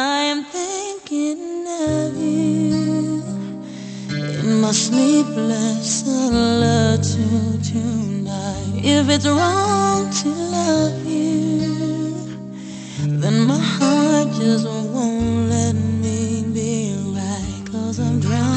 I'm thinking of you in my sleepless solitude tonight. If it's wrong to love you, then my heart just won't let me be right. Cause I'm drowning.